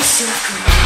I'm so good.